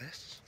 this.